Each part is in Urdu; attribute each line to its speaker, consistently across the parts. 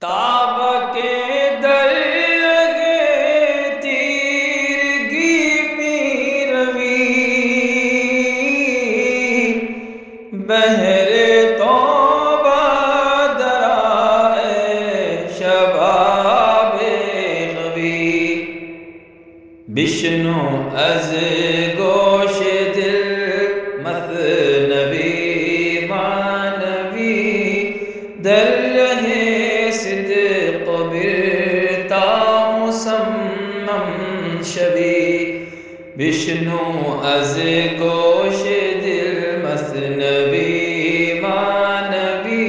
Speaker 1: 答。بشنو از گوش دل ما نبی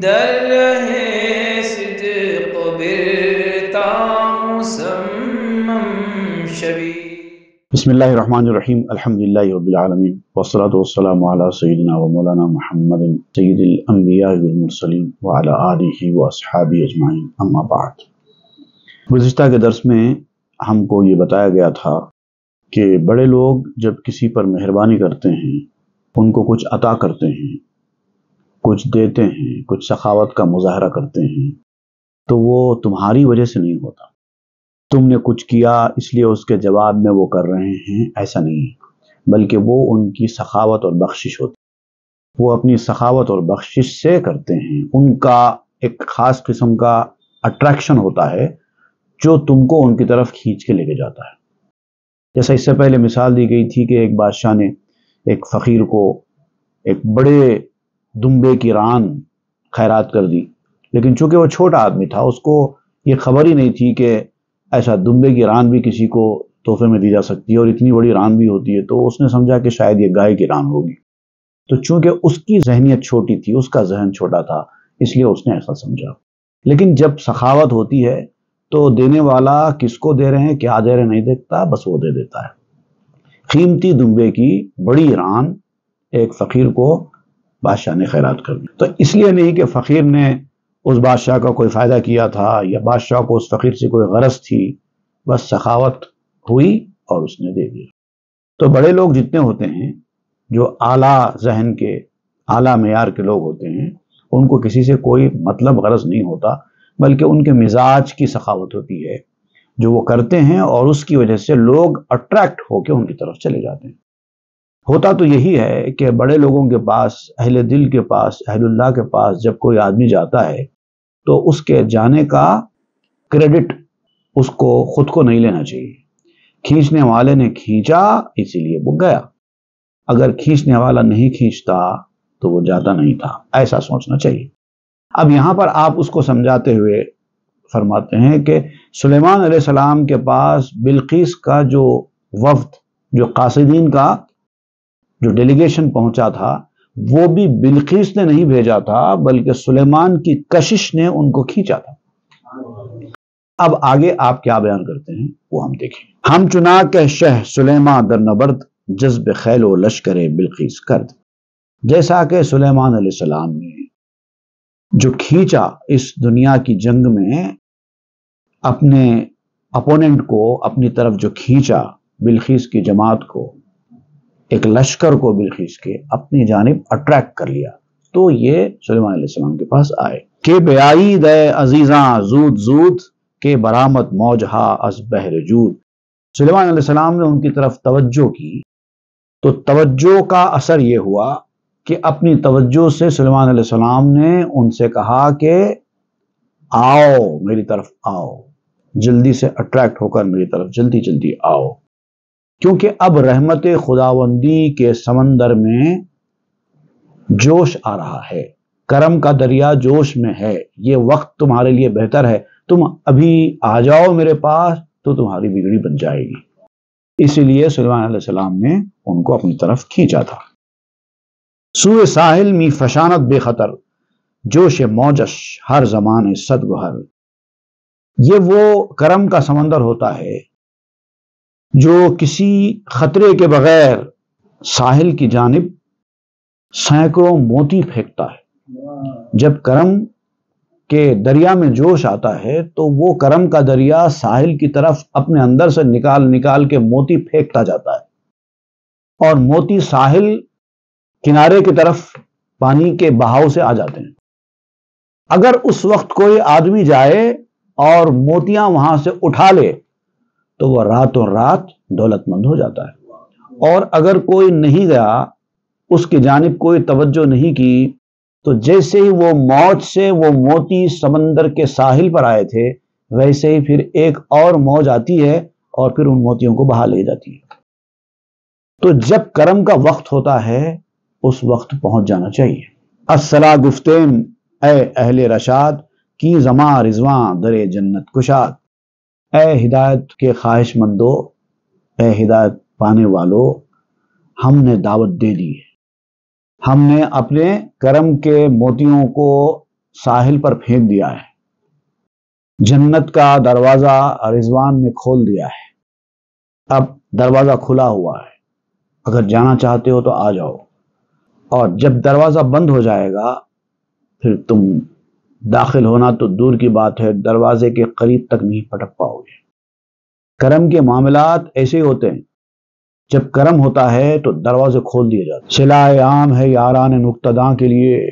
Speaker 1: در ره صدق برتا مسمم شبی
Speaker 2: بسم الله الرحمن الرحيم الحمد لله رب العالمين والصلاة والسلام على سيدنا ومولانا محمد سيد الأنبياء والمرسلين وعلى آله وأصحابه أجمعين أما بعد گزشتہ کے درس میں ہم کو یہ بتایا گیا تھا کہ بڑے لوگ جب کسی پر مہربانی کرتے ہیں، ان کو کچھ عطا کرتے ہیں، کچھ دیتے ہیں، کچھ سخاوت کا مظاہرہ کرتے ہیں، تو وہ تمہاری وجہ سے نہیں ہوتا۔ تم نے کچھ کیا، اس لیے اس کے جواب میں وہ کر رہے ہیں، ایسا نہیں۔ بلکہ وہ ان کی سخاوت اور بخشش ہوتی وہ اپنی سخاوت اور بخشش سے کرتے ہیں۔ ان کا ایک خاص قسم کا اٹریکشن ہوتا ہے، جو تم کو ان کی طرف کھینچ کے لے کے جاتا ہے۔ جیسا اس سے پہلے مثال دی گئی تھی کہ ایک بادشاہ نے ایک فقیر کو ایک بڑے دمبے کی ران خیرات کر دی، لیکن چونکہ وہ چھوٹا آدمی تھا، اس کو یہ خبر ہی نہیں تھی کہ ایسا دمبے کی ران بھی کسی کو تحفے میں دی جا سکتی ہے اور اتنی بڑی ران بھی ہوتی ہے، تو اس نے سمجھا کہ شاید یہ گائے کی ران ہوگی۔ تو چونکہ اس کی ذہنیت چھوٹی تھی، اس کا ذہن چھوٹا تھا، اس لیے اس نے ایسا سمجھا۔ لیکن جب سخاوت ہوتی ہے تو دینے والا کس کو دے رہے ہیں؟ کیا دے رہے نہیں دیکھتا بس وہ دے دیتا ہے۔ قیمتی دمبے کی بڑی ران ایک فقیر کو بادشاہ نے خیرات کر دی۔ تو اس لیے نہیں کہ فقیر نے اس بادشاہ کا کوئی فائدہ کیا تھا یا بادشاہ کو اس فقیر سے کوئی غرض تھی، بس سخاوت ہوئی اور اس نے دے دیا۔ تو بڑے لوگ جتنے ہوتے ہیں، جو اعلیٰ ذہن کے، اعلیٰ معیار کے لوگ ہوتے ہیں، ان کو کسی سے کوئی مطلب غرض نہیں ہوتا۔ بلکہ ان کے مزاج کی سخاوت ہوتی ہے، جو وہ کرتے ہیں اور اس کی وجہ سے لوگ اٹریکٹ ہو کے ان کی طرف چلے جاتے ہیں۔ ہوتا تو یہی ہے کہ بڑے لوگوں کے پاس، اہل دل کے پاس، اہل اللہ کے پاس جب کوئی آدمی جاتا ہے، تو اس کے جانے کا کریڈٹ اس کو خود کو نہیں لینا چاہیے۔ کھینچنے والے نے کھینچا، اسی لیے وہ گیا۔ اگر کھینچنے والا نہیں کھینچتا، تو وہ جاتا نہیں تھا۔ ایسا سوچنا چاہیے۔ اب یہاں پر آپ اس کو سمجھاتے ہوئے فرماتے ہیں کہ سلیمان علیہ السلام کے پاس بلقیس کا جو وفد، جو قاصدین کا جو ڈیلیگیشن پہنچا تھا، وہ بھی بلقیس نے نہیں بھیجا تھا، بلکہ سلیمان کی کشش نے ان کو کھینچا تھا۔ اب آگے آپ کیا بیان کرتے ہیں، وہ ہم دیکھیں۔ ہم چنا کے شہ سلیمان در نبرد جذب خیل و لشکر بلقیس کرد۔ جیسا کہ سلیمان علیہ السلام نے جو کھینچا اس دنیا کی جنگ میں، اپنے اپوننٹ کو اپنی طرف جو کھینچا بلخیس کی جماعت کو، ایک لشکر کو بلخیس کے اپنی جانب اٹریکٹ کر لیا۔ تو یہ سلیمان علیہ السلام کے پاس آئے۔ کہ بیائی دے عزیزاں، زود زود کے برامت موجہا از بہر جود۔ سلیمان علیہ السلام نے ان کی طرف توجہ کی۔ تو توجہ کا اثر یہ ہوا کہ اپنی توجہ سے سلیمان علیہ السلام نے ان سے کہا کہ آؤ میری طرف آؤ، جلدی سے اٹریکٹ ہو کر میری طرف، جلدی جلدی آؤ۔ کیونکہ اب رحمت خداوندی کے سمندر میں جوش آ رہا ہے، کرم کا دریا جوش میں ہے، یہ وقت تمہارے لیے بہتر ہے۔ تم ابھی آ جاؤ میرے پاس تو تمہاری بگڑی بن جائے گی۔ اسی لیے سلمان علیہ السلام نے ان کو اپنی طرف کھینچا تھا۔ سوئے ساحل می فشانت بے خطر، جوش موجش ہر زمان صد گہر یہ وہ کرم کا سمندر ہوتا ہے جو کسی خطرے کے بغیر ساحل کی جانب سینکڑوں موتی پھینکتا ہے۔ جب کرم کے دریا میں جوش آتا ہے تو وہ کرم کا دریا ساحل کی طرف اپنے اندر سے نکال نکال کے موتی پھینکتا جاتا ہے۔ اور موتی ساحل کنارے کی طرف پانی کے بہاؤ سے آ جاتے ہیں۔ اگر اس وقت کوئی آدمی جائے اور موتیاں وہاں سے اٹھا لے، تو وہ راتوں رات دولت مند ہو جاتا ہے۔ اور اگر کوئی نہیں گیا، اس کی جانب کوئی توجہ نہیں کی، تو جیسے ہی وہ موج سے وہ موتی سمندر کے ساحل پر آئے تھے، ویسے ہی پھر ایک اور موج آتی ہے اور پھر ان موتیوں کو بہا لے جاتی ہے۔ تو جب کرم کا وقت ہوتا ہے اس وقت پہنچ جانا چاہیے۔ السلا گفتیم، اے اہل رشاد، کی زماں رضواں در جنت کشاد۔ اے ہدایت کے خواہش مندو، اے ہدایت پانے والو، ہم نے دعوت دے دی ہم نے اپنے کرم کے موتیوں کو ساحل پر پھینک دیا ہے۔ جنت کا دروازہ رضوان نے کھول دیا ہے۔ اب دروازہ کھلا ہوا ہے۔ اگر جانا چاہتے ہو تو آ جاؤ۔ اور جب دروازہ بند ہو جائے گا، پھر تم داخل ہونا تو دور کی بات ہے، دروازے کے قریب تک نہیں پٹک پاؤ گے۔ کرم کے معاملات ایسے ہی ہوتے ہیں، جب کرم ہوتا ہے تو دروازے کھول دیے جاتے سلائے عام ہے، یاران نقطہ کے لیے،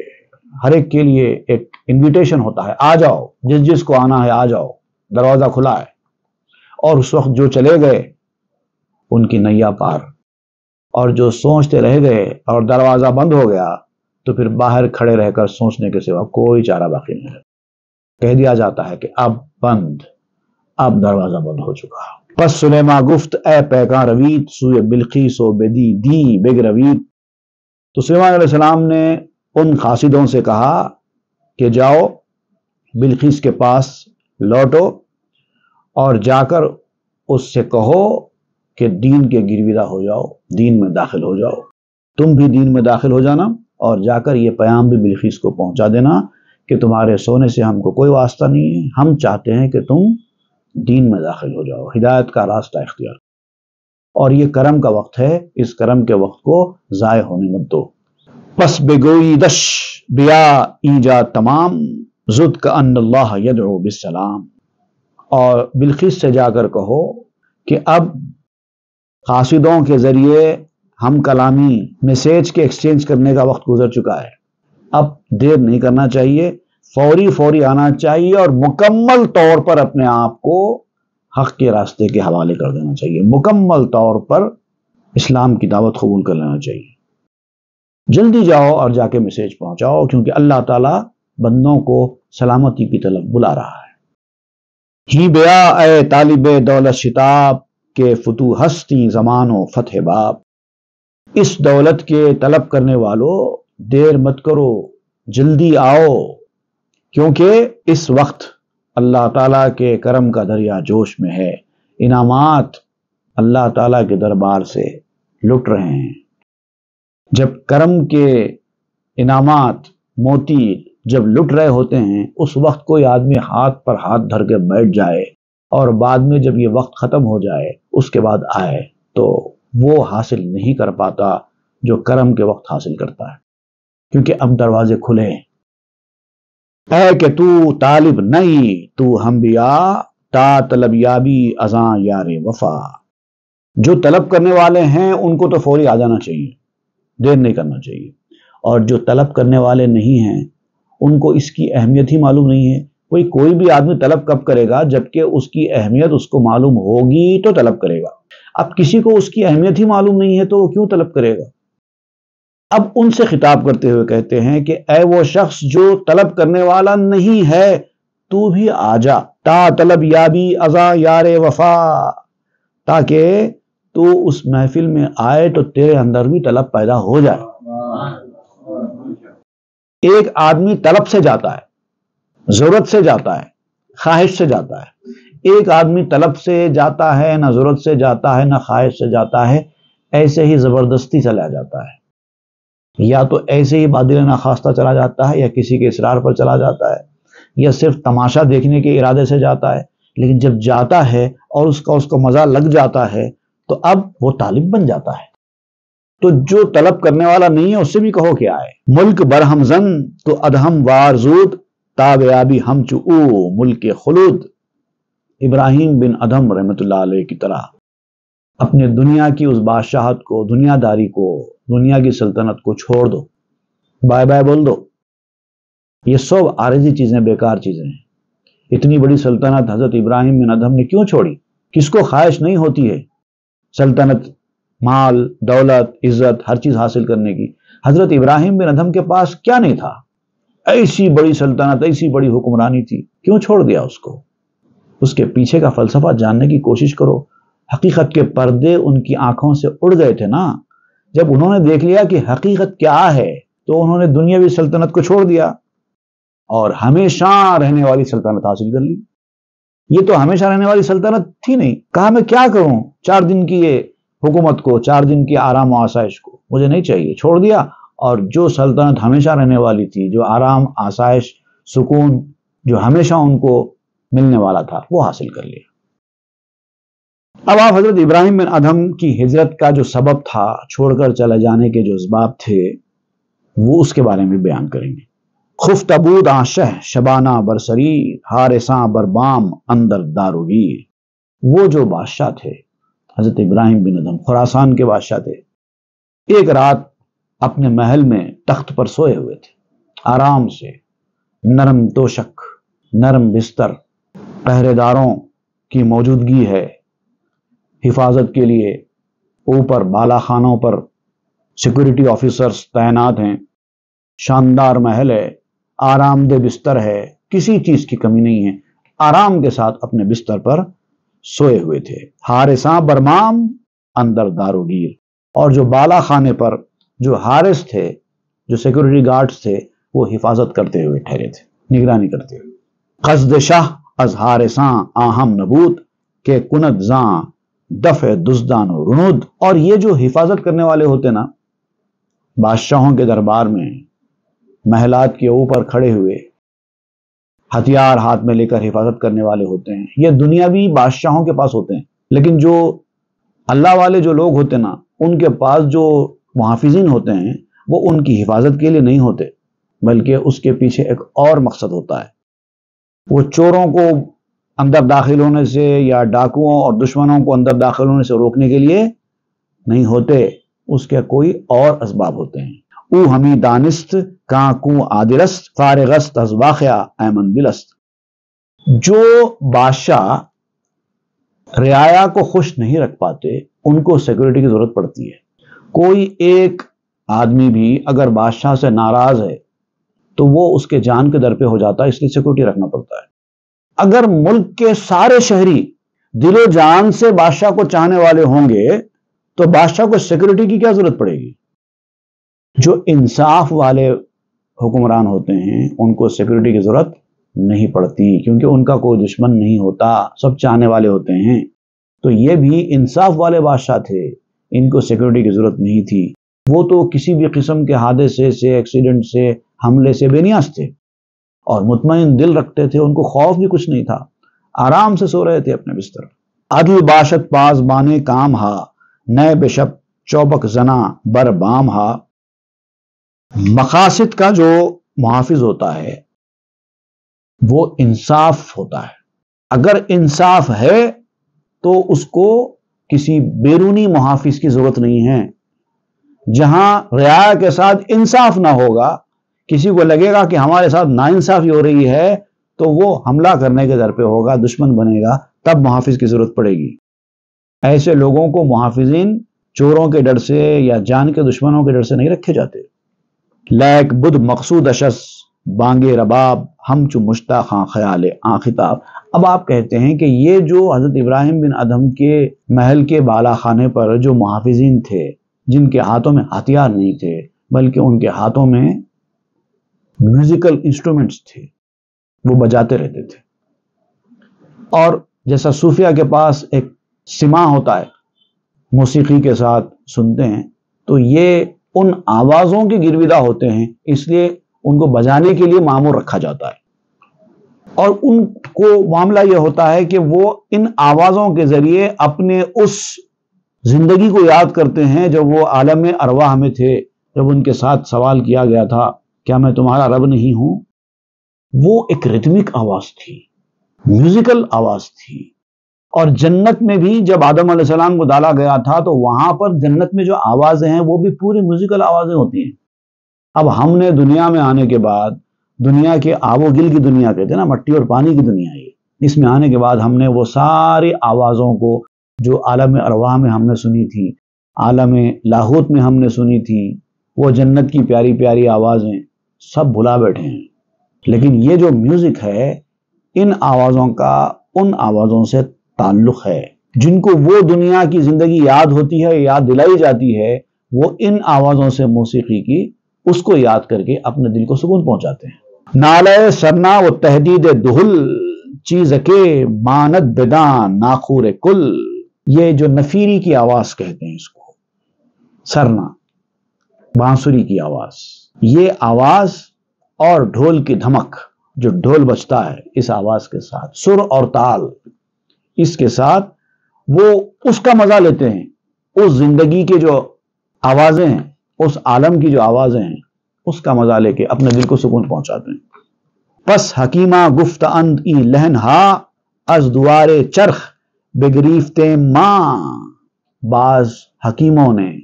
Speaker 2: ہر ایک کے لیے ایک انویٹیشن ہوتا ہے۔ آ جاؤ، جس جس کو آنا ہے آ جاؤ، دروازہ کھلا ہے۔ اور اس وقت جو چلے گئے، ان کی نیا پار۔ اور جو سوچتے رہ گئے اور دروازہ بند ہو گیا، تو پھر باہر کھڑے رہ کر سوچنے کے سوا کوئی چارہ باقی نہیں ہے کہہ دیا جاتا ہے کہ اب بند، اب دروازہ بند ہو چکا۔ پس سلیما گفت، اے پیکاں رویت، سوئے بلخی سو دی، بگ رویت۔ تو سلیمان علیہ السلام نے ان خاصدوں سے کہا کہ جاؤ بلخیس کے پاس لوٹو اور جا کر اس سے کہو کہ دین کے گرویدہ ہو جاؤ۔ دین میں داخل ہو جاؤ۔ تم بھی دین میں داخل ہو جانا اور جا کر یہ پیام بھی بلخیس کو پہنچا دینا کہ تمہارے سونے سے ہم کو کوئی واسطہ نہیں ہے۔ ہم چاہتے ہیں کہ تم دین میں داخل ہو جاؤ۔ ہدایت کا راستہ اختیار۔ اور یہ کرم کا وقت ہے۔ اس کرم کے وقت کو ضائع ہونے مت دو۔ پس بگوئی دش بیا ایجا تمام۔ زد کا ان اللہ یدعو بالسلام۔ اور بلخیس سے جا کر کہو کہ اب قاصدوں کے ذریعے ہم کلامی میسیج کے ایکسچینج کرنے کا وقت گزر چکا ہے۔ اب دیر نہیں کرنا چاہیے، فوری فوری آنا چاہیے اور مکمل طور پر اپنے آپ کو حق کے راستے کے حوالے کر دینا چاہیے۔ مکمل طور پر اسلام کی دعوت قبول کر لینا چاہیے۔ جلدی جاؤ اور جا کے میسیج پہنچاؤ، کیونکہ اللہ تعالیٰ بندوں کو سلامتی کی طرف بلا رہا ہے۔ ہی بیا اے طالب دولت شتاب کے فتو ہستی زمان و فتح باب۔ اس دولت کے طلب کرنے والوں دیر مت کرو، جلدی آؤ، کیونکہ اس وقت اللہ تعالیٰ کے کرم کا دریا جوش میں ہے۔ انعامات اللہ تعالیٰ کے دربار سے لٹ رہے ہیں۔ جب کرم کے انعامات موتی جب لٹ رہے ہوتے ہیں، اس وقت کوئی آدمی ہاتھ پر ہاتھ دھر کے بیٹھ جائے۔ اور بعد میں جب یہ وقت ختم ہو جائے، اس کے بعد آئے، تو وہ حاصل نہیں کر پاتا جو کرم کے وقت حاصل کرتا ہے۔ کیونکہ اب دروازے کھلے۔ اے کہ تو طالب نہیں، تو ہم تا طلب یابی ازاں یار وفا۔ جو طلب کرنے والے ہیں، ان کو تو فوری آ جانا چاہیے، دیر نہیں کرنا چاہیے۔ اور جو طلب کرنے والے نہیں ہیں، ان کو اس کی اہمیت ہی معلوم نہیں ہے۔ کوئی کوئی بھی آدمی طلب کب کرے گا؟ جبکہ اس کی اہمیت اس کو معلوم ہوگی تو طلب کرے گا۔ اب کسی کو اس کی اہمیت ہی معلوم نہیں ہے تو وہ کیوں طلب کرے گا؟ اب ان سے خطاب کرتے ہوئے کہتے ہیں کہ اے وہ شخص جو طلب کرنے والا نہیں ہے، تو بھی آ جا۔ تا طلب یابی ازا یار وفا۔ تاکہ تو اس محفل میں آئے تو تیرے اندر بھی طلب پیدا ہو جائے۔ ایک آدمی طلب سے جاتا ہے۔ ضرورت سے جاتا ہے، خواہش سے جاتا ہے۔ ایک آدمی طلب سے جاتا ہے، نہ ضرورت سے جاتا ہے، نہ خواہش سے جاتا ہے، ایسے ہی زبردستی چلا جاتا ہے۔ یا تو ایسے ہی بادل ناخواستہ چلا جاتا ہے، یا کسی کے اصرار پر چلا جاتا ہے، یا صرف تماشا دیکھنے کے ارادے سے جاتا ہے۔ لیکن جب جاتا ہے اور اس کا، اس کو مزہ لگ جاتا ہے، تو اب وہ طالب بن جاتا ہے۔ تو جو طلب کرنے والا نہیں ہے، اس سے بھی کہو کیا ہے۔ ملک برہم زن تو ادہم وار زود تابیابی ہم چو ملک خلود۔ ابراہیم بن ادہم رحمت اللہ علیہ کی طرح۔ اپنے دنیا کی اس بادشاہت کو، دنیا داری کو، دنیا کی سلطنت کو چھوڑ دو۔ بائے بائے بول دو۔ یہ سب عارضی چیزیں، بیکار چیزیں ہیں۔ اتنی بڑی سلطنت حضرت ابراہیم بن ادہم نے کیوں چھوڑی؟ کس کو خواہش نہیں ہوتی ہے؟ سلطنت، مال، دولت، عزت، ہر چیز حاصل کرنے کی۔ حضرت ابراہیم بن ادہم کے پاس کیا نہیں تھا؟ ایسی بڑی سلطنت، ایسی بڑی حکمرانی تھی، کیوں چھوڑ دیا اس کو؟ اس کے پیچھے کا فلسفہ جاننے کی کوشش کرو۔ حقیقت کے پردے ان کی آنکھوں سے اڑ گئے تھے نا۔ جب انہوں نے دیکھ لیا کہ حقیقت کیا ہے، تو انہوں نے دنیاوی سلطنت کو چھوڑ دیا اور ہمیشہ رہنے والی سلطنت حاصل کر لی۔ یہ تو ہمیشہ رہنے والی سلطنت تھی نہیں۔ کہا میں کیا کروں؟ چار دن کی یہ حکومت کو، چار دن کی آرام و آسائش کو۔ مجھے نہیں چاہیے، چھوڑ دیا۔ اور جو سلطنت ہمیشہ رہنے والی تھی، جو آرام، آسائش، سکون، جو ہمیشہ ان کو ملنے والا تھا، وہ حاصل کر لیا۔ اب آپ حضرت ابراہیم بن ادھم کی ہجرت کا جو سبب تھا، چھوڑ کر چلے جانے کے جو اسباب تھے، وہ اس کے بارے میں بیان کریں گے۔ خف تبود آشہ شبانہ برسری ہارساں بربام اندر داروگیر وہ جو بادشاہ تھے، حضرت ابراہیم بن ادم خوراسان کے بادشاہ تھے۔ ایک رات اپنے محل میں تخت پر سوئے ہوئے تھے۔ آرام سے نرم توشک، نرم بستر پہرے داروں کی موجودگی ہے۔ حفاظت کے لیے اوپر بالا خانوں پر سیکورٹی آفیسرز تعینات ہیں۔ شاندار محل ہے آرام دہ بستر ہے، کسی چیز کی کمی نہیں ہے۔ آرام کے ساتھ اپنے بستر پر سوئے ہوئے تھے۔ ہارساں برمام، اندر داروگیر اور جو بالا خانے پر جو حارث تھے، جو سیکورٹی گارڈز تھے، وہ حفاظت کرتے ہوئے ٹھہرے تھے، نگرانی کرتے ہوئے۔ قصد شاہ از حارثاں آہم نبوت کے کنت زاں دف دزدان و رنود۔ اور یہ جو حفاظت کرنے والے ہوتے نا، بادشاہوں کے دربار میں محلات کے اوپر کھڑے ہوئے ہتھیار ہاتھ میں لے کر حفاظت کرنے والے ہوتے ہیں۔ یہ دنیاوی بادشاہوں کے پاس ہوتے ہیں، لیکن جو اللہ والے جو لوگ ہوتے نا، ان کے پاس جو محافظین ہوتے ہیں، وہ ان کی حفاظت کے لیے نہیں ہوتے، بلکہ اس کے پیچھے ایک اور مقصد ہوتا ہے۔ وہ چوروں کو اندر داخل ہونے سے یا ڈاکوؤں اور دشمنوں کو اندر داخل ہونے سے روکنے کے لیے نہیں ہوتے، اس کے کوئی اور اسباب ہوتے ہیں۔ او ہمی دانست کانکو عادلست، فارغست از واقعہ، ایمن دلست۔ جو بادشاہ رعایا کو خوش نہیں رکھ پاتے، ان کو سیکورٹی کی ضرورت پڑتی ہے۔ کوئی ایک آدمی بھی اگر بادشاہ سے ناراض ہے، تو وہ اس کے جان کے در پہ ہو جاتا ہے، اس لیے سیکورٹی رکھنا پڑتا ہے۔ اگر ملک کے سارے شہری دل و جان سے بادشاہ کو چاہنے والے ہوں گے، تو بادشاہ کو سیکورٹی کی کیا ضرورت پڑے گی؟ جو انصاف والے حکمران ہوتے ہیں، ان کو سیکورٹی کی ضرورت نہیں پڑتی، کیونکہ ان کا کوئی دشمن نہیں ہوتا، سب چاہنے والے ہوتے ہیں۔ تو یہ بھی انصاف والے بادشاہ تھے۔ ان کو سیکورٹی کی ضرورت نہیں تھی۔ وہ تو کسی بھی قسم کے حادثے سے ایکسیڈنٹ سے، حملے سے بے نیاز تھے۔ اور مطمئن دل رکھتے تھے، ان کو خوف بھی کچھ نہیں تھا۔ آرام سے سو رہے تھے اپنے بستر۔ عدل باشد پاس بانے کام ہا، نئے بشپ چوبک زنا بر بام ہا۔ مقاصد کا جو محافظ ہوتا ہے، وہ انصاف ہوتا ہے۔ اگر انصاف ہے، تو اس کو کسی بیرونی محافظ کی ضرورت نہیں ہے۔ جہاں رعایا کے ساتھ انصاف نہ ہوگا، کسی کو لگے گا کہ ہمارے ساتھ نا انصافی ہو رہی ہے، تو وہ حملہ کرنے کے در پہ ہوگا، دشمن بنے گا، تب محافظ کی ضرورت پڑے گی۔ ایسے لوگوں کو محافظین چوروں کے ڈر سے یا جان کے دشمنوں کے ڈر سے نہیں رکھے جاتے۔ لیک بدھ مقصود اشس بانگے رباب ہم چو مشتاخاں خیال آن خطاب۔ اب آپ کہتے ہیں کہ یہ جو حضرت ابراہیم بن ادم کے محل کے بالا خانے پر جو محافظین تھے، جن کے ہاتھوں میں ہتھیار نہیں تھے، بلکہ ان کے ہاتھوں میں میوزیکل انسٹرومنٹس تھے، وہ بجاتے رہتے تھے۔ اور جیسا صوفیہ کے پاس ایک سما ہوتا ہے، موسیقی کے ساتھ سنتے ہیں، تو یہ ان آوازوں کے گرویدہ ہوتے ہیں، اس لیے ان کو بجانے کے لیے معمور رکھا جاتا ہے۔ اور ان کو معاملہ یہ ہوتا ہے کہ وہ ان آوازوں کے ذریعے اپنے اس زندگی کو یاد کرتے ہیں جب وہ عالم ارواح میں تھے، جب ان کے ساتھ سوال کیا گیا تھا، کیا میں تمہارا رب نہیں ہوں؟ وہ ایک ریتمک آواز تھی میوزیکل آواز تھی۔ اور جنت میں بھی جب آدم علیہ السلام کو ڈالا گیا تھا، تو وہاں پر جنت میں جو آوازیں ہیں، وہ بھی پوری میوزیکل آوازیں ہوتی ہیں۔ اب ہم نے دنیا میں آنے کے بعد دنیا کے آب و گل کی دنیا کہتے ہیں نا، مٹی اور پانی کی دنیا یہ اس میں آنے کے بعد ہم نے وہ ساری آوازوں کو جو عالم ارواح میں ہم نے سنی تھی، عالم لاہوت میں ہم نے سنی تھی، وہ جنت کی پیاری پیاری آوازیں سب بھلا بیٹھے ہیں۔ لیکن یہ جو میوزک ہے، ان آوازوں کا، ان آوازوں سے تعلق ہے۔ جن کو وہ دنیا کی زندگی یاد ہوتی ہے، یاد دلائی جاتی ہے، وہ ان آوازوں سے موسیقی کی اس کو یاد کر کے اپنے دل کو سکون پہنچاتے ہیں۔ نالے سرنا و تحدید دہل، چیز کے مانت بدان ناخور کل۔ یہ جو نفیری کی آواز کہتے ہیں اس کو۔ سرنا، بانسری کی آواز۔ یہ آواز اور ڈھول کی دھمک جو ڈھول بچتا ہے اس آواز کے ساتھ، سر اور تال۔ اس کے ساتھ وہ اس کا مزہ لیتے ہیں۔ اس زندگی کے جو آوازیں ہیں اس عالم کی جو آوازیں ہیں، اس کا مزہ لے کے اپنے دل کو سکون پہنچاتے ہیں۔ پس حکیمہ گفت اند ای لہن ہا از دوارے چرخ بگریفتے ماں۔ بعض حکیموں نے،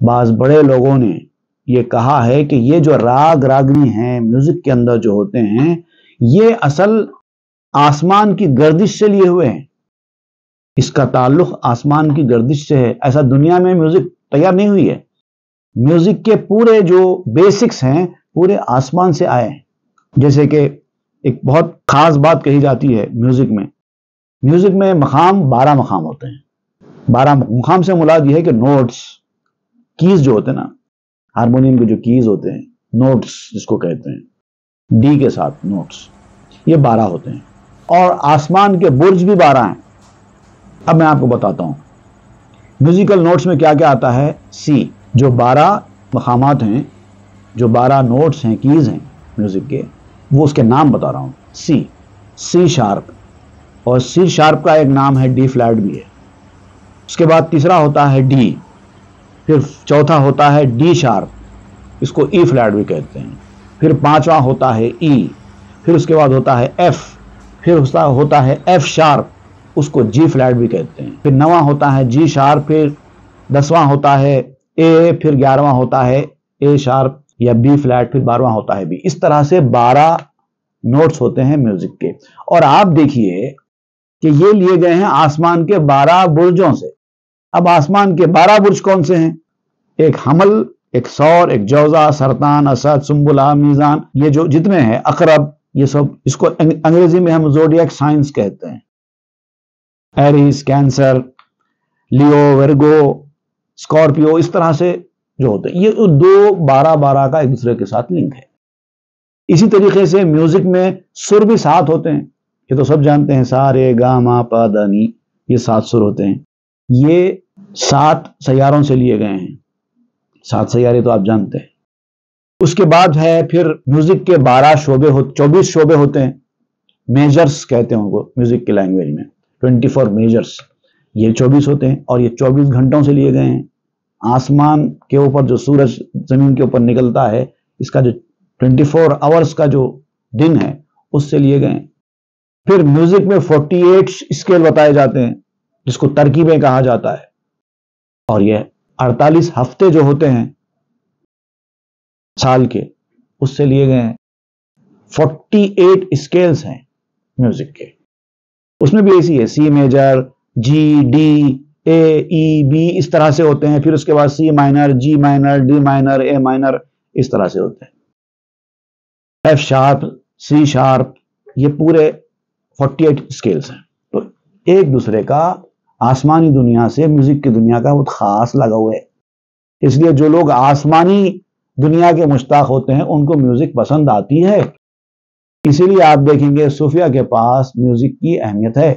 Speaker 2: بعض بڑے لوگوں نے یہ کہا ہے کہ یہ جو راگ راگنی ہیں، میوزک کے اندر جو ہوتے ہیں، یہ اصل آسمان کی گردش سے لیے ہوئے ہیں۔ اس کا تعلق آسمان کی گردش سے ہے۔ ایسا دنیا میں میوزک تیار نہیں ہوئی ہے۔ میوزک کے پورے جو بیسکس ہیں، پورے آسمان سے آئے ہیں۔ جیسے کہ ایک بہت خاص بات کہی جاتی ہے میوزک میں۔ میوزک میں مقام بارہ مقام ہوتے ہیں۔ بارہ مقام سے مراد یہ ہے کہ نوٹس کیز جو ہوتے ہیں نا ہارمونیم کے جو کیز ہوتے ہیں نوٹس جس کو کہتے ہیں۔ ڈی کے ساتھ نوٹس یہ بارہ ہوتے ہیں۔ اور آسمان کے برج بھی بارہ ہیں۔ اب میں آپ کو بتاتا ہوں۔ میوزیکل نوٹس میں کیا کیا آتا ہے؟ سی جو بارہ مقامات ہیں، جو بارہ نوٹس ہیں کیز ہیں میوزک کے، وہ اس کے نام بتا رہا ہوں۔ سی سی شارپ اور سی شارپ کا ایک نام ہے ڈی فلیٹ بھی ہے۔ اس کے بعد تیسرا ہوتا ہے ڈی پھر چوتھا ہوتا ہے ڈی شارپ اس کو e ای فلیٹ بھی کہتے ہیں۔ پھر پانچواں ہوتا ہے ای پھر اس کے بعد ہوتا ہے ایف پھر ہوتا ہے ایف شارپ اس کو جی فلیٹ بھی کہتے ہیں۔ پھر نواں ہوتا ہے جی شارپ پھر دسواں ہوتا ہے اے پھر گیارہواں ہوتا ہے اے شارپ یا بی فلیٹ پھر بارہواں ہوتا ہے بی اس طرح سے بارہ نوٹس ہوتے ہیں میوزک کے. اور آپ دیکھیے کہ یہ لیے گئے ہیں آسمان کے بارہ برجوں سے. اب آسمان کے بارہ برج کون سے ہیں؟ ایک حمل، ایک سور ایک جوزا، سرطان، اسد سمبلا میزان. یہ جو جتنے ہیں، اقرب، یہ سب، اس کو انگریزی میں ہم زوڈیک سائنس کہتے ہیں. Aries, Cancer, Leo, Virgo Scorpio اس طرح سے جو ہوتے ہیں، یہ دو بارہ بارہ کا ایک دوسرے کے ساتھ لنک ہے۔ اسی طریقے سے میوزک میں سر بھی ساتھ ہوتے ہیں، یہ تو سب جانتے ہیں، سارے گا ما پا دانی یہ سات سر ہوتے ہیں۔ یہ سات سیاروں سے لیے گئے ہیں۔ سات سیارے تو آپ جانتے ہیں۔ اس کے بعد ہے پھر میوزک کے بارہ شعبے ہو، چوبیس شعبے ہوتے ہیں۔ میجرس کہتے ہیں ان کو میوزک کی لینگویج میں، ٹوینٹی فور میجرس یہ چوبیس ہوتے ہیں اور یہ چوبیس گھنٹوں سے لیے گئے ہیں۔ آسمان کے اوپر جو سورج زمین کے اوپر نکلتا ہے، اس کا جو ٹوینٹی فور آورس کا جو دن ہے، اس سے لیے گئے۔ پھر میوزک میں فورٹی ایٹ اسکیل بتائے جاتے ہیں، جس کو ترکیبیں کہا جاتا ہے۔ اور یہ اڑتالیس ہفتے جو ہوتے ہیں سال کے، اس سے لیے گئے ہیں۔ فورٹی ایٹ اسکیلس ہیں میوزک کے۔ اس میں بھی ایسی ہے C major G D A E B اس طرح سے ہوتے ہیں، پھر اس کے بعد C minor G minor D minor A minor اس طرح سے ہوتے ہیں۔ ایف شارپ سی شارپ یہ پورے فورٹی ایٹ اسکیلس ہیں۔ تو ایک دوسرے کا آسمانی دنیا سے میوزک کی دنیا کا بہت خاص لگا ہوا ہے۔ اس لیے جو لوگ آسمانی دنیا کے مشتاق ہوتے ہیں، ان کو میوزک پسند آتی ہے۔ اسی لیے آپ دیکھیں گے صوفیہ کے پاس میوزک کی اہمیت ہے۔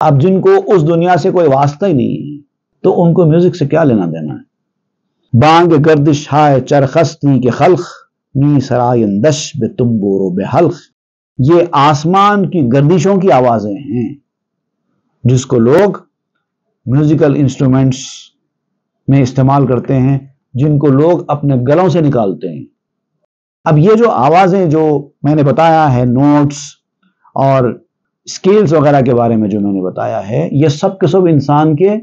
Speaker 2: اب جن کو اس دنیا سے کوئی واسطہ ہی نہیں ہے، تو ان کو میوزک سے کیا لینا دینا ہے؟ بانگ گردش ہائے چرخستی کے خلق نی سرائے دش بے تمبور بے حلق۔ یہ آسمان کی گردشوں کی آوازیں ہیں، جس کو لوگ میوزیکل انسٹرومنٹس میں استعمال کرتے ہیں، جن کو لوگ اپنے گلوں سے نکالتے ہیں۔ اب یہ جو آوازیں جو میں نے بتایا ہے نوٹس اور اسکیلس وغیرہ کے بارے میں جو میں نے بتایا ہے، یہ سب کے سب انسان کے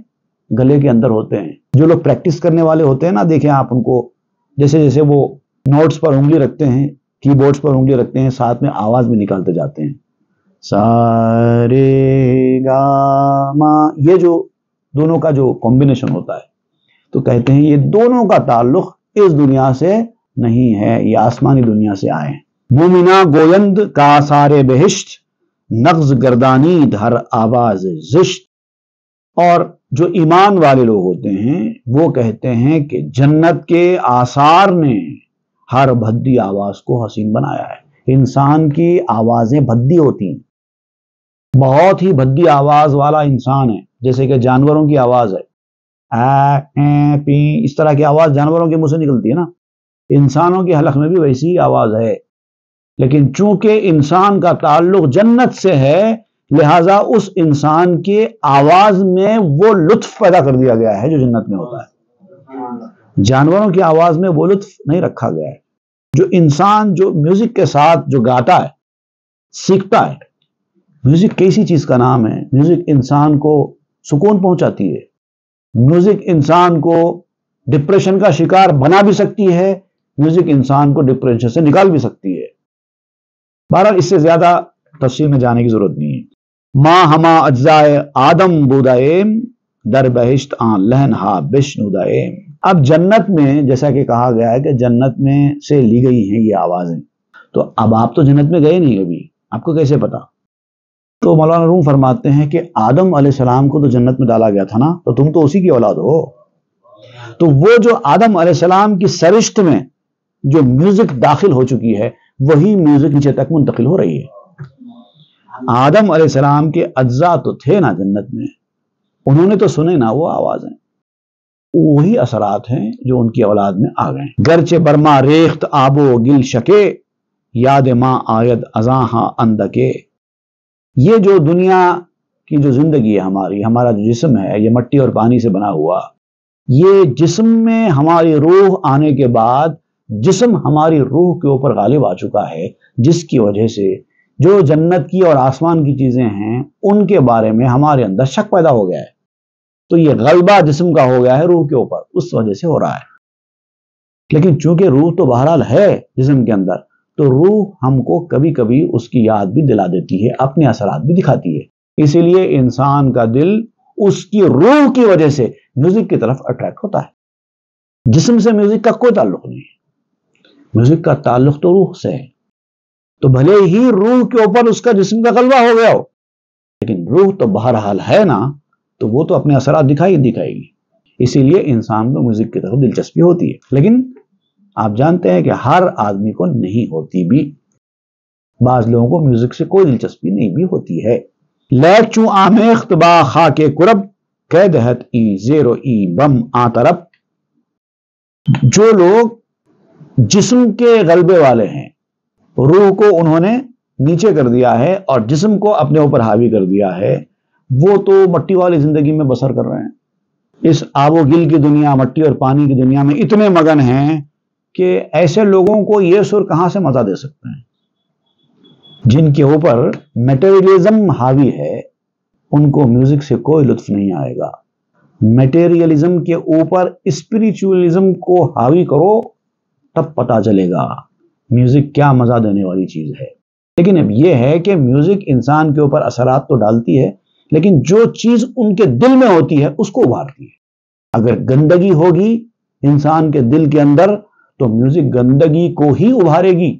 Speaker 2: گلے کے اندر ہوتے ہیں۔ جو لوگ پریکٹس کرنے والے ہوتے ہیں نا، دیکھیں آپ ان کو جیسے جیسے وہ نوٹس پر انگلی رکھتے ہیں کی بورڈز پر انگلی رکھتے ہیں، ساتھ میں آواز بھی نکالتے جاتے ہیں۔ سارے گا ما یہ جو دونوں کا جو کمبینیشن ہوتا ہے، تو کہتے ہیں یہ دونوں کا تعلق اس دنیا سے نہیں ہے، یہ آسمانی دنیا سے آئے ہیں۔ مومنہ گویند کا سارے بہشت نغز گردانی دھر آواز زشت۔ اور جو ایمان والے لوگ ہوتے ہیں، وہ کہتے ہیں کہ جنت کے آثار نے ہر بھدی آواز کو حسین بنایا ہے۔ انسان کی آوازیں بھدی ہوتی ہیں۔ بہت ہی بھدی آواز والا انسان ہے، جیسے کہ جانوروں کی آواز ہے۔ پی، اس طرح کی آواز جانوروں کے منہ سے نکلتی ہے نا۔ انسانوں کی حلق میں بھی ویسی آواز ہے۔ لیکن چونکہ انسان کا تعلق جنت سے ہے، لہذا اس انسان کے آواز میں وہ لطف پیدا کر دیا گیا ہے جو جنت میں ہوتا ہے۔ جانوروں کی آواز میں وہ لطف نہیں رکھا گیا ہے۔ جو انسان جو میوزک کے ساتھ جو گاتا ہے، سیکھتا ہے، میوزک کیسی چیز کا نام ہے۔ میوزک انسان کو سکون پہنچاتی ہے۔ میوزک انسان کو ڈپریشن کا شکار بنا بھی سکتی ہے۔ میوزک انسان کو ڈپریشن سے نکال بھی سکتی ہے۔ بہرحال اس سے زیادہ تفصیل میں جانے کی ضرورت نہیں ہے۔ ماں ہما اجزائے آدم بودائم در بہشت آن لہن ہا بشنودائم اب جنت میں جیسا کہ کہا گیا ہے کہ جنت میں سے لی گئی ہیں یہ آوازیں۔ تو اب آپ تو جنت میں گئے نہیں کبھی آپ کو کیسے پتا؟ تو مولانا روم فرماتے ہیں کہ آدم علیہ السلام کو تو جنت میں ڈالا گیا تھا نا، تو تم تو اسی کی اولاد ہو۔ تو وہ جو آدم علیہ السلام کی سرشت میں جو میوزک داخل ہو چکی ہے وہی میوزک نیچے تک منتقل ہو رہی ہے۔ آدم علیہ السلام کے اجزاء تو تھے نا جنت میں۔ انہوں نے تو سنے نا وہ آوازیں۔ وہی اثرات ہیں جو ان کی اولاد میں آ گئے۔ گرچہ برما ریخت آبو گل شکے، یاد ماں آید ازاں اندکے۔ یہ جو دنیا کی جو زندگی ہے ہماری، ہمارا جو جسم ہے، یہ مٹی اور پانی سے بنا ہوا، یہ جسم میں ہماری روح آنے کے بعد جسم ہماری روح کے اوپر غالب آ چکا ہے، جس کی وجہ سے جو جنت کی اور آسمان کی چیزیں ہیں، ان کے بارے میں ہمارے اندر شک پیدا ہو گیا ہے۔ تو یہ غلبہ جسم کا ہو گیا ہے، روح کے اوپر، اس وجہ سے ہو رہا ہے۔ لیکن چونکہ روح تو بہرحال ہے جسم کے اندر، تو روح ہم کو کبھی کبھی اس کی یاد بھی دلا دیتی ہے، اپنے اثرات بھی دکھاتی ہے۔ اسی لیے انسان کا دل اس کی روح کی وجہ سے میوزک کی طرف اٹریکٹ ہوتا ہے۔ جسم سے میوزک کا کوئی تعلق نہیں ہے۔ میوزک کا تعلق تو روح سے ہے۔ تو بھلے ہی روح کے اوپر اس کا جسم کا غلبہ ہو گیا ہو۔ لیکن روح تو بہرحال ہے نا، تو وہ تو اپنے اثرات دکھائی دکھائے گی۔ اسی لیے انسان کو میوزک کی طرف دلچسپی ہوتی ہے۔ لیکن آپ جانتے ہیں کہ ہر آدمی کو نہیں ہوتی بھی۔ بعض لوگوں کو میوزک سے کوئی دلچسپی نہیں بھی ہوتی ہے۔ چوں آمیخت با خاک کرب دہت ای زیرو ای بم آترب۔ جو لوگ جسم کے غلبے والے ہیں۔ روح کو انہوں نے نیچے کر دیا ہے اور جسم کو اپنے اوپر حاوی کر دیا ہے۔ وہ تو مٹی والی زندگی میں بسر کر رہے ہیں۔ اس آب و گل کی دنیا، مٹی اور پانی کی دنیا میں اتنے مگن ہیں کہ ایسے لوگوں کو یہ سر کہاں سے مزہ دے سکتے ہیں؟ جن کے اوپر میٹیریلزم حاوی ہے، ان کو میوزک سے کوئی لطف نہیں آئے گا۔ میٹیریلزم کے اوپر اسپریچولزم کو حاوی کرو۔ تب پتا چلے گا میوزک کیا مزہ دینے والی چیز ہے۔ لیکن اب یہ ہے کہ میوزک انسان کے اوپر اثرات تو ڈالتی ہے، لیکن جو چیز ان کے دل میں ہوتی ہے، اس کو ابھارتی ہے۔ اگر گندگی ہوگی انسان کے دل کے اندر، تو میوزک گندگی کو ہی ابھارے گی۔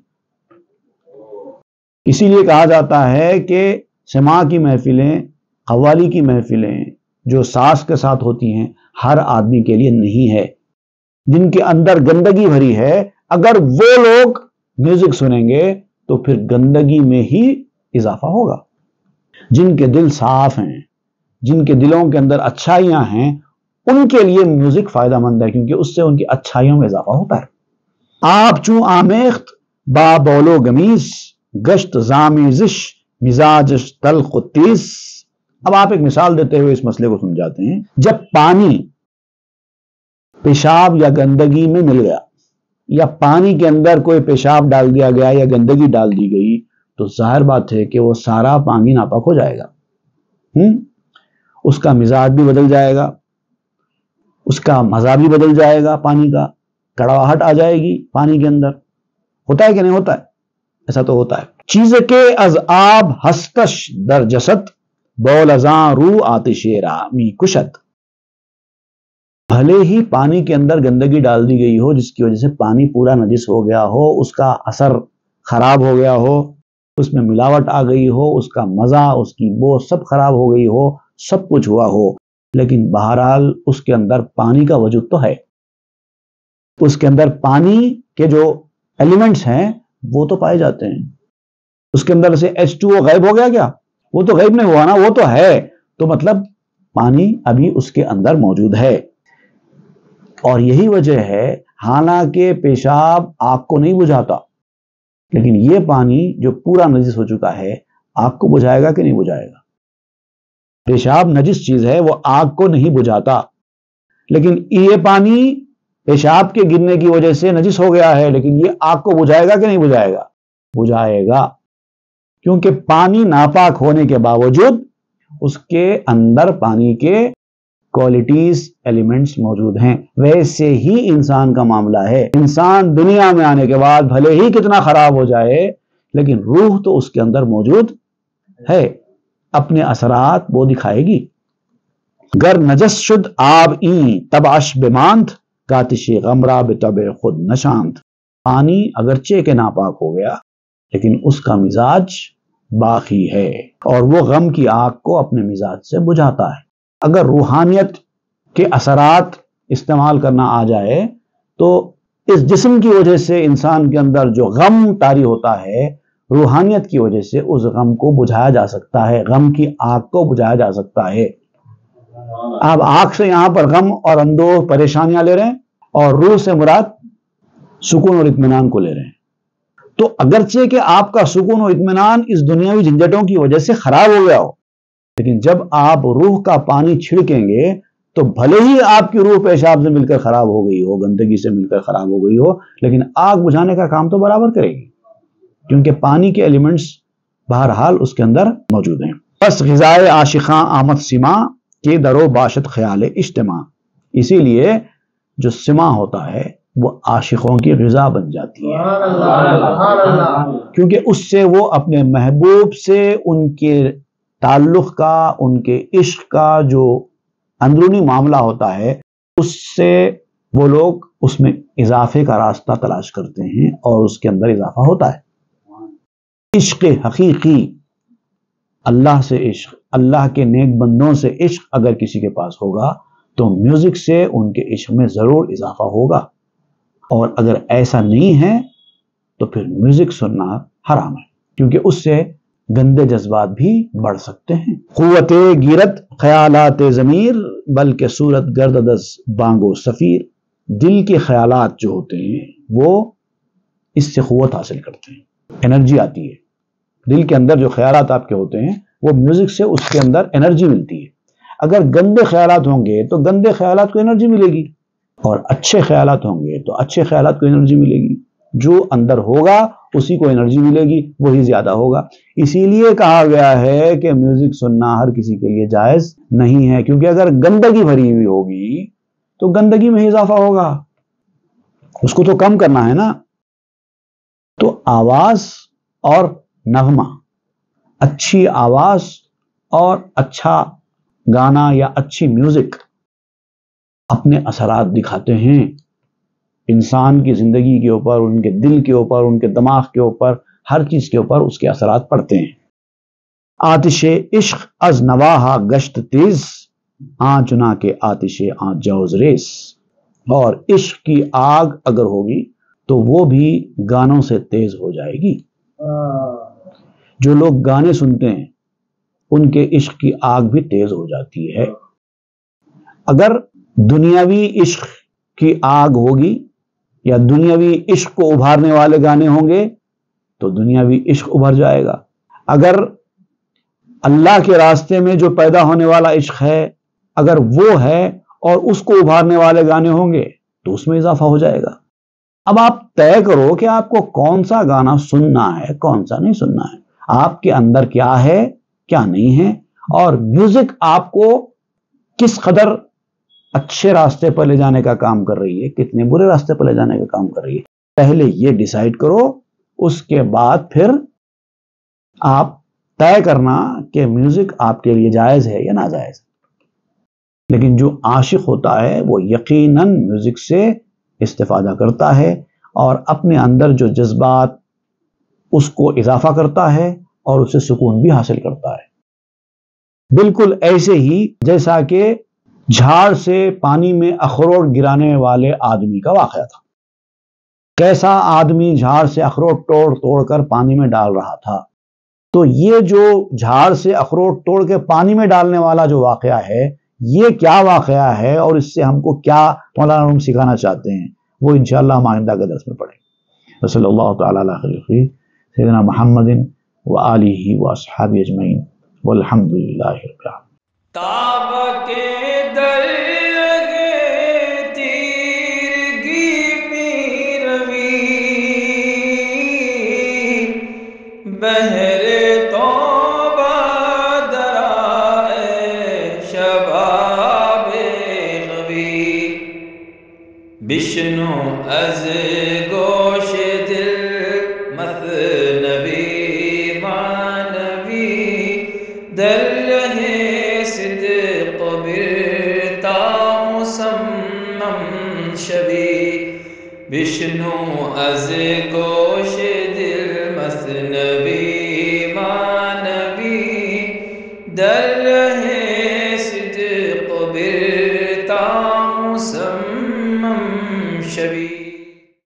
Speaker 2: اسی لیے کہا جاتا ہے کہ سما کی محفلیں، قوالی کی محفلیں جو ساس کے ساتھ ہوتی ہیں، ہر آدمی کے لیے نہیں ہے۔ جن کے اندر گندگی بھری ہے، اگر وہ لوگ میوزک سنیں گے تو پھر گندگی میں ہی اضافہ ہوگا۔ جن کے دل صاف ہیں، جن کے دلوں کے اندر اچھائیاں ہیں، ان کے لیے میوزک فائدہ مند ہے، کیونکہ اس سے ان کی اچھائیوں میں اضافہ ہوتا ہے۔ آپ چوں آمیخت، با بولو گمیز، گشت زامیزش مزاج تلخ تیس اب آپ ایک مثال دیتے ہوئے اس مسئلے کو سمجھاتے ہیں۔ جب پانی پیشاب یا گندگی میں مل گیا، یا پانی کے اندر کوئی پیشاب ڈال دیا گیا یا گندگی ڈال دی گئی، تو ظاہر بات ہے کہ وہ سارا پانی ناپاک ہو جائے گا۔ ہوں اس کا مزاج بھی بدل جائے گا، اس کا مزہ بھی بدل جائے گا پانی کا، کڑواہٹ آ جائے گی پانی کے اندر۔ ہوتا ہے کہ نہیں ہوتا ہے؟ ایسا تو ہوتا ہے۔ چیز کے از آب ہستش در جست بول ازاں رو آتش رامی کشت۔ بھلے ہی پانی کے اندر گندگی ڈال دی گئی ہو، جس کی وجہ سے پانی پورا نجس ہو گیا ہو، اس کا اثر خراب ہو گیا ہو، اس میں ملاوٹ آ گئی ہو، اس کا مزہ، اس کی بو سب خراب ہو گئی ہو، سب کچھ ہوا ہو۔ لیکن بہرحال اس کے اندر پانی کا وجود تو ہے۔ اس کے اندر پانی کے جو ایلیمنٹس ہیں، وہ تو پائے جاتے ہیں۔ اس کے اندر سے ایچ ٹو غائب ہو گیا کیا؟ وہ تو غائب نہیں ہوا نا، وہ تو ہے۔ تو مطلب پانی ابھی اس کے اندر موجود ہے۔ اور یہی وجہ ہے حالانکہ پیشاب آگ کو نہیں بجھاتا۔ لیکن یہ پانی جو پورا نجس ہو چکا ہے آگ کو بجھائے گا کہ نہیں بجھائے گا؟ پیشاب نجس چیز ہے، وہ آگ کو نہیں بجھاتا۔ لیکن یہ پانی پیشاب کے گرنے کی وجہ سے نجس ہو گیا ہے، لیکن یہ آگ کو بجھائے گا کہ نہیں بجھائے گا؟ بجھائے گا۔ کیونکہ پانی ناپاک ہونے کے باوجود اس کے اندر پانی کے کوالٹیز ایلیمنٹس موجود ہیں۔ ویسے ہی انسان کا معاملہ ہے۔ انسان دنیا میں آنے کے بعد بھلے ہی کتنا خراب ہو جائے، لیکن روح تو اس کے اندر موجود ہے۔ اپنے اثرات وہ دکھائے گی۔ گر نجس شد آب ای تباش بمانت کاتش غمرہ بتب خود نشانت پانی اگرچہ کے ناپاک ہو گیا، لیکن اس کا مزاج باقی ہے۔ اور وہ غم کی آگ کو اپنے مزاج سے بجھاتا ہے۔ اگر روحانیت کے اثرات استعمال کرنا آ جائے، تو اس جسم کی وجہ سے انسان کے اندر جو غم تاری ہوتا ہے، روحانیت کی وجہ سے اس غم کو بجھایا جا سکتا ہے، غم کی آگ کو بجھایا جا سکتا ہے۔ آپ آگ سے یہاں پر غم اور اندو پریشانیاں لے رہے ہیں اور روح سے مراد سکون اور اطمینان کو لے رہے ہیں۔ تو اگرچہ کہ آپ کا سکون اور اطمینان اس دنیاوی جھنجٹوں کی وجہ سے خراب ہو گیا ہو لیکن جب آپ روح کا پانی چھڑکیں گے تو بھلے ہی آپ کی روح پیشاب سے مل کر خراب ہو گئی ہو گندگی سے مل کر خراب ہو گئی ہو لیکن آگ بجھانے کا کام تو برابر کرے گی۔ کیونکہ پانی کے ایلیمنٹس بہرحال اس کے اندر موجود ہیں۔ بس غذائے عاشقاں آمد سما کے درو باشد خیال اجتماع۔ اسی لیے جو سما ہوتا ہے وہ عاشقوں کی غذا بن جاتی ہے۔ کیونکہ اس سے وہ اپنے محبوب سے ان کے تعلق کا، ان کے عشق کا جو اندرونی معاملہ ہوتا ہے، اس سے وہ لوگ اس میں اضافے کا راستہ تلاش کرتے ہیں اور اس کے اندر اضافہ ہوتا ہے۔ عشق حقیقی، اللہ سے عشق، اللہ کے نیک بندوں سے عشق اگر کسی کے پاس ہوگا، تو میوزک سے ان کے عشق میں ضرور اضافہ ہوگا۔ اور اگر ایسا نہیں ہے، تو پھر میوزک سننا حرام ہے، کیونکہ اس سے گندے جذبات بھی بڑھ سکتے ہیں۔ قوت گیرت، خیالات ضمیر، بلکہ صورت گرد دس بانگو سفیر، دل کے خیالات جو ہوتے ہیں، وہ اس سے قوت حاصل کرتے ہیں۔ انرجی آتی ہے۔ دل کے اندر جو خیالات آپ کے ہوتے ہیں، وہ میوزک سے اس کے اندر انرجی ملتی ہے۔ اگر گندے خیالات ہوں گے، تو گندے خیالات کو انرجی ملے گی۔ اور اچھے خیالات ہوں گے، تو اچھے خیالات کو انرجی ملے گی۔ جو اندر ہوگا اسی کو انرجی ملے گی، وہی زیادہ ہوگا۔ اسی لیے کہا گیا ہے کہ میوزک سننا ہر کسی کے لیے جائز نہیں ہے، کیونکہ اگر گندگی بھری ہوئی ہوگی تو گندگی میں ہی اضافہ ہوگا۔ اس کو تو کم کرنا ہے نا۔ تو آواز اور نغمہ، اچھی آواز اور اچھا گانا یا اچھی میوزک اپنے اثرات دکھاتے ہیں۔ انسان کی زندگی کے اوپر، ان کے دل کے اوپر، ان کے دماغ کے اوپر، ہر چیز کے اوپر اس کے اثرات پڑتے ہیں۔ آتش عشق از نواہا گشت تیز، آ چنا کے آتش آ جوز ریس اور عشق کی آگ اگر ہوگی تو وہ بھی گانوں سے تیز ہو جائے گی۔ جو لوگ گانے سنتے ہیں، ان کے عشق کی آگ بھی تیز ہو جاتی ہے۔ اگر دنیاوی عشق کی آگ ہوگی یا دنیاوی عشق کو ابھارنے والے گانے ہوں گے تو دنیاوی عشق ابھر جائے گا۔ اگر اللہ کے راستے میں جو پیدا ہونے والا عشق ہے، اگر وہ ہے اور اس کو ابھارنے والے گانے ہوں گے تو اس میں اضافہ ہو جائے گا۔ اب آپ طے کرو کہ آپ کو کون سا گانا سننا ہے، کون سا نہیں سننا ہے۔ آپ کے اندر کیا ہے، کیا نہیں ہے، اور میوزک آپ کو کس قدر اچھے راستے پر لے جانے کا کام کر رہی ہے، کتنے برے راستے پر لے جانے کا کام کر رہی ہے۔ پہلے یہ ڈیسائیڈ کرو، اس کے بعد پھر آپ طے کرنا کہ میوزک آپ کے لیے جائز ہے یا ناجائز۔ لیکن جو عاشق ہوتا ہے، وہ یقیناً میوزک سے استفادہ کرتا ہے اور اپنے اندر جو جذبات، اس کو اضافہ کرتا ہے اور اسے سکون بھی حاصل کرتا ہے۔ بالکل ایسے ہی جیسا کہ جھاڑ سے پانی میں اخروٹ گرانے والے آدمی کا واقعہ تھا۔ کیسا آدمی جھاڑ سے اخروٹ توڑ توڑ کر پانی میں ڈال رہا تھا۔ تو یہ جو جھاڑ سے اخروٹ توڑ کے پانی میں ڈالنے والا جو واقعہ ہے، یہ کیا واقعہ ہے اور اس سے ہم کو کیا مولانا روم سکھانا چاہتے ہیں، وہ انشاءاللہ ہم آئندہ کے درس میں پڑھیں صلی اللہ تعالیٰ علیہ سیدنا محمد و علیہ و اصحاب اجمعین۔ والحمد للہ
Speaker 1: بہر